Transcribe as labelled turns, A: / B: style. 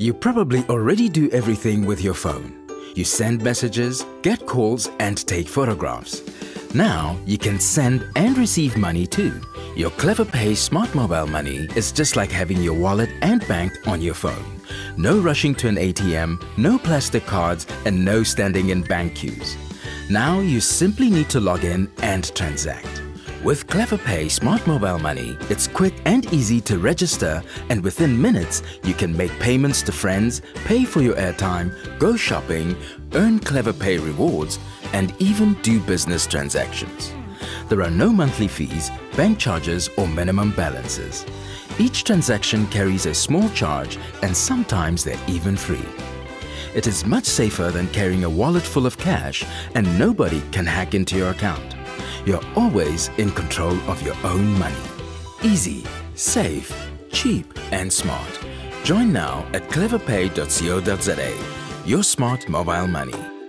A: You probably already do everything with your phone. You send messages, get calls and take photographs. Now you can send and receive money too. Your clevaPAY Smart Mobile Money is just like having your wallet and bank on your phone. No rushing to an ATM, no plastic cards and no standing in bank queues. Now you simply need to log in and transact. With clevaPAY Smart Mobile Money, it's quick and easy to register and within minutes you can make payments to friends, pay for your airtime, go shopping, earn clevaPAY rewards and even do business transactions. There are no monthly fees, bank charges or minimum balances. Each transaction carries a small charge and sometimes they're even free. It is much safer than carrying a wallet full of cash and nobody can hack into your account. You're always in control of your own money. Easy, safe, cheap and smart. Join now at clevapay.co.za. Your smart mobile money.